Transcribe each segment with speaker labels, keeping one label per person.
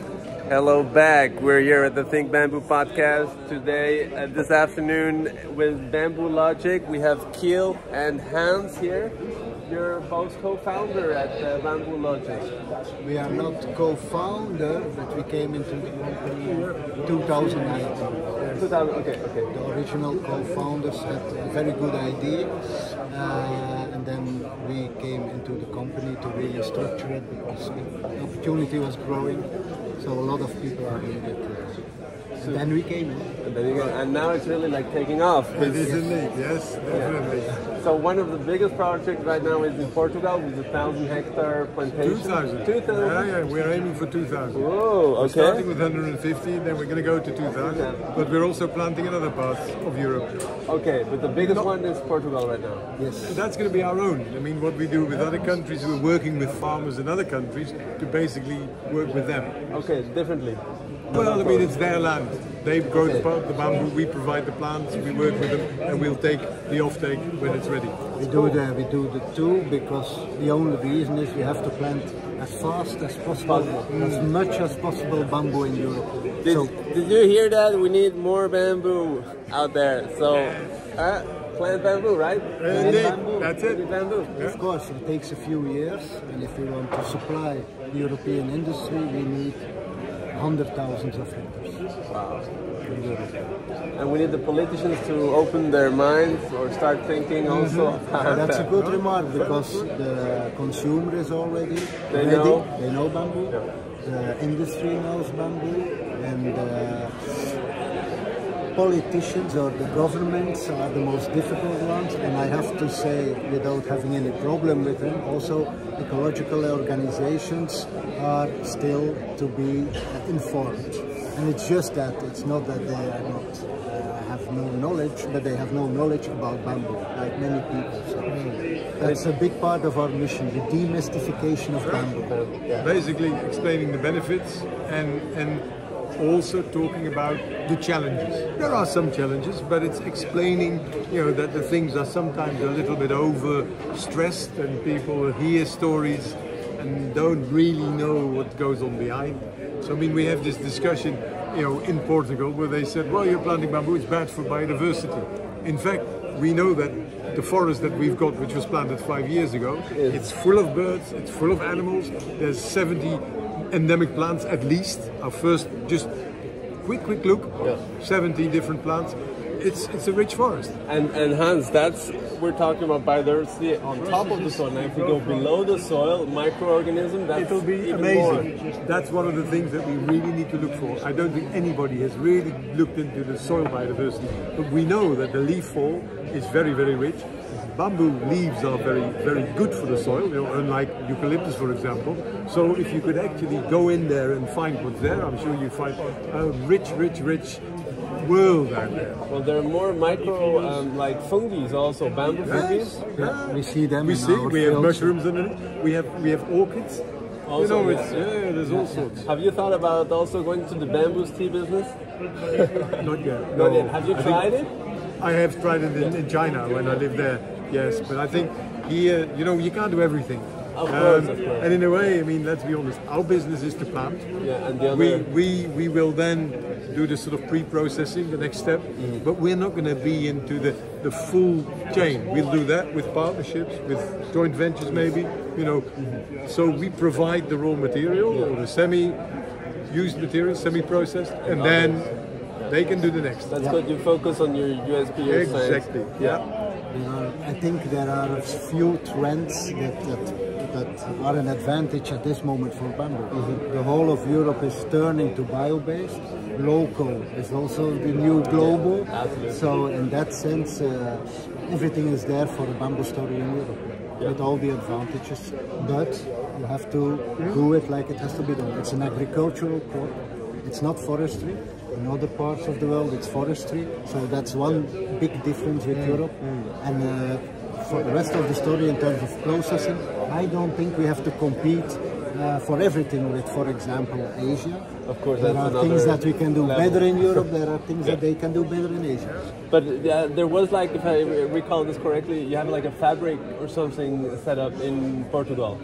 Speaker 1: Hello back. We're here at the Think Bamboo podcast today, uh, this afternoon with Bamboo Logic. We have Kjell and Hans here. You're both co-founder at uh, Bamboo Logic.
Speaker 2: We are not co-founder, but we came into the company in 2019.
Speaker 1: 2000, okay, okay.
Speaker 2: The original co-founders had a very good idea, uh, and then we came into the company to really structure it because the opportunity was growing. So a lot of people are needed. And then we came in.
Speaker 1: And, then you get, and now it's really like taking off.
Speaker 3: It is indeed, yes, definitely.
Speaker 1: So one of the biggest projects right now is in Portugal with a thousand hectare plantation.
Speaker 3: 2000.
Speaker 1: 2000.
Speaker 3: Yeah, yeah, we're aiming for 2000.
Speaker 1: Whoa,
Speaker 3: We're starting with 150, then we're going to go to 2000. But we're also planting in other parts of Europe.
Speaker 1: Okay, but the biggest one is Portugal right now.
Speaker 2: Yes.
Speaker 3: And that's going to be our own. I mean, what we do with other countries, we're working with farmers in other countries to basically work with them.
Speaker 1: Okay, differently.
Speaker 3: Well, I mean, it's their land. They grow the, the bamboo, we provide the plants, we work with them, and we'll take the offtake when it's ready.
Speaker 2: We do the we do the two because the only reason is we have to plant as fast as possible, as much as possible bamboo in Europe.
Speaker 1: Did,
Speaker 2: so
Speaker 1: did you hear that? We need more bamboo out there. So, uh, plant bamboo, right? Plant
Speaker 3: Indeed,
Speaker 1: bamboo.
Speaker 3: that's it.
Speaker 1: Plant Bamboo.
Speaker 2: Of course, it takes a few years, and if we want to supply the European industry, we need hundred thousands of hectares.
Speaker 1: Wow. And we need the politicians to open their minds or start thinking also about
Speaker 2: That's a good remark because the consumer is already
Speaker 1: They
Speaker 2: ready.
Speaker 1: know.
Speaker 2: They know bamboo. The industry knows bamboo, and uh, politicians or the governments are the most difficult ones. And I have to say, without having any problem with them, also ecological organizations are still to be informed. And it's just that it's not that they are not uh, have no knowledge, but they have no knowledge about bamboo, like many people. So that's a big part of our mission: the demystification of bamboo.
Speaker 3: Basically, explaining the benefits and and also talking about the challenges. There are some challenges, but it's explaining, you know, that the things are sometimes a little bit over stressed, and people hear stories and don't really know what goes on behind. So I mean, we have this discussion, you know, in Portugal where they said, well, you're planting bamboo, it's bad for biodiversity. In fact, we know that the forest that we've got, which was planted five years ago, it's full of birds, it's full of animals. There's 70 endemic plants at least. Our first, just quick, quick look, 70 different plants. It's it's a rich forest.
Speaker 1: And, and Hans, that's we're talking about biodiversity on top of the soil. Now, if we go below the soil, microorganism, that's
Speaker 3: It'll be amazing.
Speaker 1: more.
Speaker 3: That's one of the things that we really need to look for. I don't think anybody has really looked into the soil biodiversity, but we know that the leaf fall is very, very rich. Bamboo leaves are very, very good for the soil, you know, unlike eucalyptus, for example. So if you could actually go in there and find what's there, I'm sure you find a rich, rich, rich world out there.
Speaker 1: Well, there are more micro, um, like fungi also, bamboo fungi.
Speaker 2: Yeah, we see them.
Speaker 3: We
Speaker 2: in
Speaker 3: see,
Speaker 2: our
Speaker 3: we have
Speaker 2: fields.
Speaker 3: mushrooms underneath. We have we have orchids. you know,
Speaker 1: yeah.
Speaker 3: it's, yeah, there's all sorts.
Speaker 1: Have you thought about also going to the bamboo tea business?
Speaker 3: Not yet.
Speaker 1: Not
Speaker 3: no.
Speaker 1: yet. Have you
Speaker 3: I think-
Speaker 1: tried it?
Speaker 3: I have tried it in, in China when I lived there. Yes, but I think here, you know, you can't do everything. Um,
Speaker 1: Of course, of course.
Speaker 3: And in a way, I mean, let's be honest. Our business is to plant.
Speaker 1: Yeah, and the
Speaker 3: We
Speaker 1: other.
Speaker 3: we we we will then do the sort of pre-processing, the next step.
Speaker 1: Mm-hmm.
Speaker 3: But we're not going to be into the the full chain. We'll do that with partnerships, with joint ventures, maybe. You know,
Speaker 1: Mm-hmm.
Speaker 3: so we provide the raw material or the semi-used material, semi-processed, and then they can do the next.
Speaker 1: That's good. You focus on your USP. your science.
Speaker 3: Exactly. Yeah.
Speaker 2: There are, I think there are a few trends that, that, that are an advantage at this moment for bamboo. The whole of Europe is turning to bio-based. Local is also the new global. So in that sense, uh, everything is there for the bamboo story in Europe. With all the advantages, but you have to do it like it has to be done. It's an agricultural crop. It's not forestry. In other parts of the world, it's forestry. So that's one big difference with Europe. And uh, for the rest of the story, in terms of processing, I don't think we have to compete uh, for everything with, for example, Asia.
Speaker 1: Of course,
Speaker 2: there are things that we can do
Speaker 1: level.
Speaker 2: better in Europe. There are things that they can do better in Asia.
Speaker 1: But uh, there was like, if I recall this correctly, you have like a fabric or something set up in Portugal.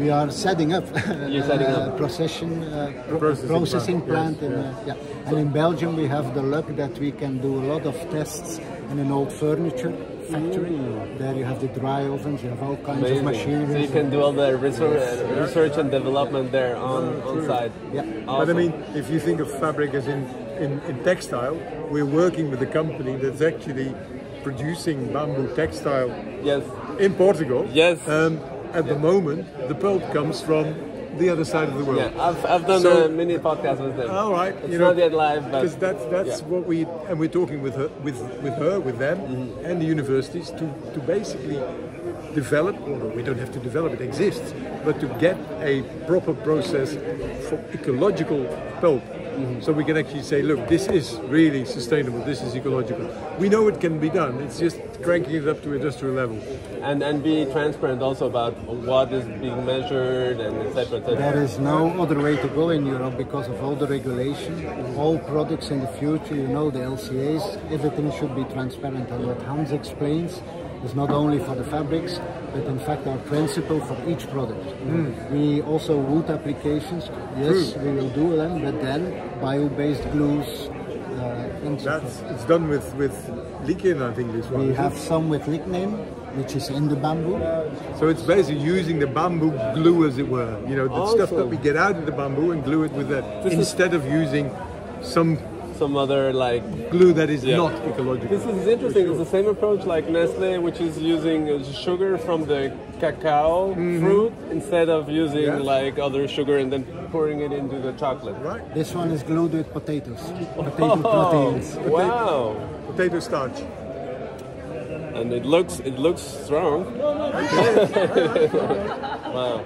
Speaker 2: We are setting up
Speaker 1: You're setting
Speaker 2: a
Speaker 1: up.
Speaker 2: procession, uh, pro-
Speaker 3: Processing
Speaker 2: processing
Speaker 3: plant,
Speaker 2: plant. in, uh, yeah. And in Belgium, we have the luck that we can do a lot of tests in an old furniture factory. There you have the dry ovens, you have all kinds of
Speaker 1: Amazing.
Speaker 2: machinery.
Speaker 1: So you can do all the research, research and development there on, on site.
Speaker 2: Yeah.
Speaker 3: But I mean, if you think of fabric as in, in, in textile, we're working with a company that's actually producing bamboo textile
Speaker 1: yes,
Speaker 3: in Portugal.
Speaker 1: Yes.
Speaker 3: Um, at the moment, the pulp comes from the other side of the world.
Speaker 1: yeah, I've, I've done
Speaker 3: So-
Speaker 1: a mini podcast with them.
Speaker 3: All right,
Speaker 1: it's
Speaker 3: you
Speaker 1: not
Speaker 3: know,
Speaker 1: yet live, but
Speaker 3: because that's that's
Speaker 1: yeah.
Speaker 3: what we and we're talking with her with with her with them
Speaker 1: Mm-hmm.
Speaker 3: and the universities to to basically develop. Well, we don't have to develop; it exists, but to get a proper process for ecological pulp.
Speaker 1: Mm-hmm.
Speaker 3: So we can actually say, look, this is really sustainable. This is ecological. We know it can be done. It's just cranking it up to industrial level.
Speaker 1: and and be transparent also about what is being measured and etc. etc.
Speaker 2: There is no other way to go in Europe because of all the regulation. All products in the future, you know, the LCAs, everything should be transparent. And what Hans explains is not only for the fabrics, but in fact our principle for each product. We also wood applications, yes, we will do them, but then bio-based glues. Uh,
Speaker 3: That's it's done with with lignin, I think this one.
Speaker 2: we have some with lignin, which is in the bamboo.
Speaker 3: So it's basically using the bamboo glue, as it were. You know, the stuff that we get out of the bamboo and glue it with that,
Speaker 1: This is-
Speaker 3: instead of using some
Speaker 1: Some other like
Speaker 3: glue that is
Speaker 1: Yeah.
Speaker 3: not ecological.
Speaker 1: This is interesting. It's the same approach like Nestle, which is using uh, sugar from the cacao fruit instead of using
Speaker 3: Mm-hmm. Yeah.
Speaker 1: like other sugar and then pouring it into the chocolate.
Speaker 3: Right?
Speaker 2: This one is glued with potatoes, potato
Speaker 1: Oh,
Speaker 2: proteins.
Speaker 1: wow!
Speaker 3: Potato starch.
Speaker 1: And it looks it looks strong. wow.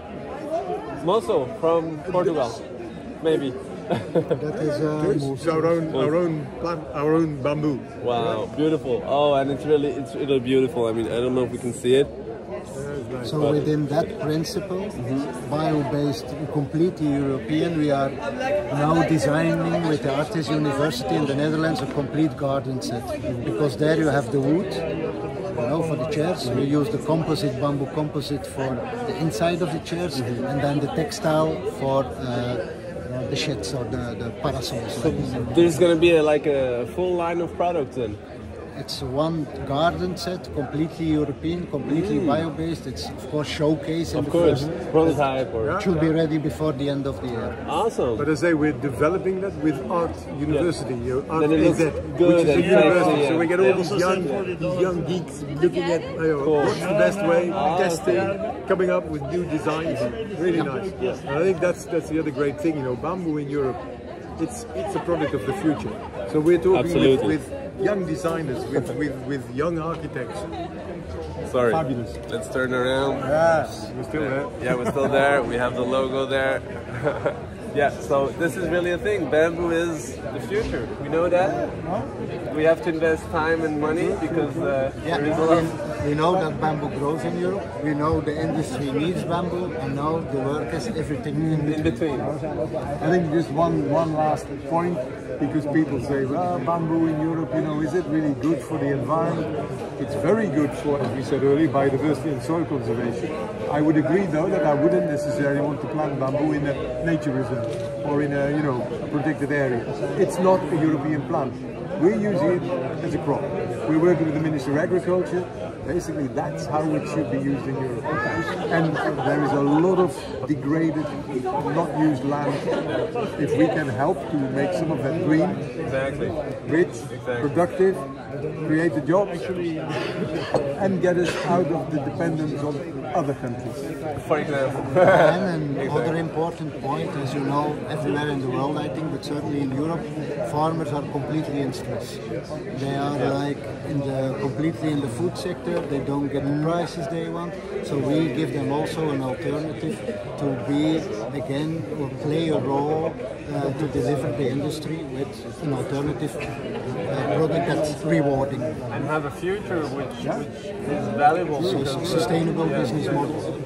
Speaker 1: Moso from Portugal, maybe.
Speaker 2: That is uh,
Speaker 3: It's our own, our own plant, our own bamboo.
Speaker 1: Wow, beautiful. Oh, and it's really it's really beautiful. I mean, I don't know if we can see it.
Speaker 3: Nice.
Speaker 2: So within that principle, bio-based, completely European, we are now designing with the ArtEZ University in the Netherlands a complete garden set. Because there you have the wood, you know, for the chairs. We use the composite, bamboo composite for the inside of the chairs, and then the textile for uh, the sheds or the, the parasols.
Speaker 1: There's gonna be a, like a full line of products then.
Speaker 2: It's one garden set, completely European, completely mm. bio-based. It's of course showcase
Speaker 1: Of course,
Speaker 2: first
Speaker 1: prototype or
Speaker 3: Yeah.
Speaker 2: It should be ready before the end of the year.
Speaker 1: awesome.
Speaker 3: But as I say, we're developing that with Art University, you know, ArtEZ,
Speaker 1: looks good
Speaker 3: which is a university.
Speaker 1: sexy,
Speaker 3: So we get all
Speaker 1: Yeah.
Speaker 3: these young, these young geeks looking at you know, what's the best way, ah, testing, coming up with new designs. Really nice. And I think that's that's the other great thing, you know, bamboo in Europe. It's it's a product of the future. So we're talking with,
Speaker 1: Absolutely.
Speaker 3: with young designers, with, with, with young architects.
Speaker 1: Sorry.
Speaker 3: Fabulous.
Speaker 1: Let's turn around.
Speaker 3: Yes, we're still there.
Speaker 1: Yeah, we're still there. We have the logo there. yeah, so this is really a thing. Bamboo is the future. We know that. We have to invest time and money because uh, there is a lot.
Speaker 2: We, know that bamboo grows in Europe. We know the industry needs bamboo, and now the workers, everything in
Speaker 1: In
Speaker 2: between.
Speaker 3: I think just one one last point because people say, well, bamboo in Europe, you know, is it really good for the environment? It's very good for, as we said earlier, biodiversity and soil conservation. I would agree, though, that I wouldn't necessarily want to plant bamboo in a nature reserve or in a, you know, protected area. It's not a European plant. We're using it as a crop. We're working with the Ministry of Agriculture. Basically, that's how it should be used in Europe. And there is a lot of degraded, not used land. If we can help to make some of that green,
Speaker 1: Exactly.
Speaker 3: rich, productive, create the jobs, and get us out of the dependence on other countries.
Speaker 1: For example.
Speaker 2: And another important point, as you know, everywhere in the world, I think, but certainly in Europe, farmers are completely in stress. They are like in the completely in the food sector. They don't get the prices they want. So we give them also an alternative to be again or play a role uh, to deliver the industry with an alternative uh, product that's rewarding.
Speaker 1: and have a future which, which is valuable.
Speaker 2: So sustainable
Speaker 1: yeah,
Speaker 2: business model.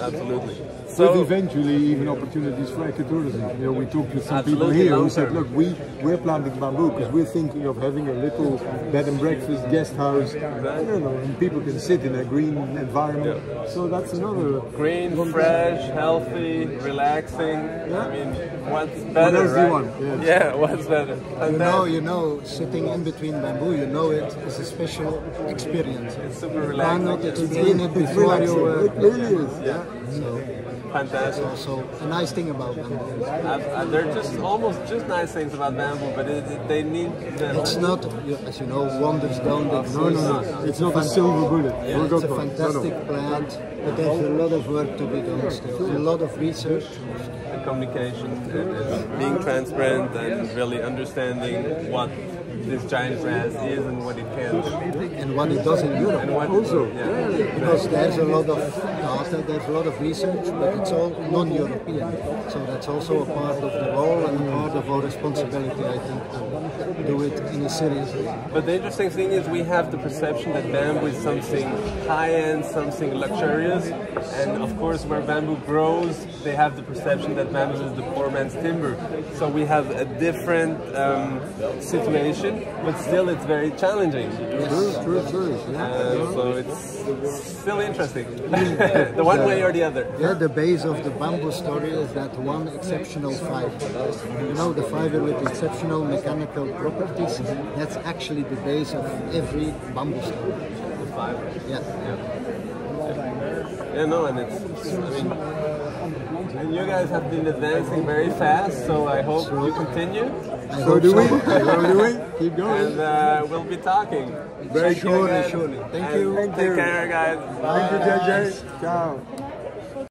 Speaker 1: Absolutely. So-
Speaker 3: with eventually even opportunities for ecotourism. You know, we talked to some people here who said, look, we, we're planting bamboo because we're thinking of having a little bed and breakfast guest house, you know, and people can sit in a green environment. So that's another
Speaker 1: Green, fresh, healthy, relaxing. I mean, what's
Speaker 3: What
Speaker 1: better,
Speaker 3: else do you
Speaker 1: right?
Speaker 3: want? Yes.
Speaker 1: Yeah, what's better? And
Speaker 2: You
Speaker 1: then
Speaker 2: know, you know, sitting in between bamboo, you know it is a special experience.
Speaker 1: it's super
Speaker 2: Why
Speaker 1: relaxing.
Speaker 2: not explain it
Speaker 3: It's
Speaker 2: before you?
Speaker 3: It really is.
Speaker 1: Yeah,
Speaker 2: so
Speaker 1: fantastic.
Speaker 2: also a nice thing about bamboo.
Speaker 1: I've, they're just almost just nice things about bamboo, but it, it- they need the
Speaker 2: It's not, as you know, wonders don't
Speaker 3: No,
Speaker 2: exist.
Speaker 3: no, no. It's not a silver bullet. We'll
Speaker 2: It's a
Speaker 3: it. No, no.
Speaker 2: fantastic plant, but there's a lot of work to be done still. A lot of research.
Speaker 1: the communication and, and being transparent and really understanding what this giant grass is and what it can
Speaker 2: and what it does in Europe.
Speaker 3: Also,
Speaker 1: yeah.
Speaker 2: Because there's a lot of data, there's a lot of research, but it's all non-European. So that's also a part of the role and a part of our responsibility, I think, to do it in a serious way.
Speaker 1: But the interesting thing is we have the perception that bamboo is something high-end, something luxurious, and of course where bamboo grows, they have the perception that bamboo is the poor man's timber. So we have a different um, situation, but still it's very challenging.
Speaker 3: True, true, true. Yeah.
Speaker 1: Uh, so it's still interesting, the one way or the other.
Speaker 2: Yeah, the base of the bamboo story is that one exceptional fiber. You know, the fiber with exceptional mechanical properties, that's actually the base of every bamboo story. The fiber. Yeah.
Speaker 1: Yeah, no, and it's, I mean, and you guys have been advancing very fast, so I hope you continue.
Speaker 2: I
Speaker 3: So do we?
Speaker 2: so.
Speaker 3: So do we? Keep going.
Speaker 1: And uh, we'll be talking.
Speaker 3: Very
Speaker 1: Thank you
Speaker 3: surely,
Speaker 2: surely. Thank
Speaker 1: And
Speaker 2: you.
Speaker 1: Take care, guys.
Speaker 3: Thank you, JJ. Ciao.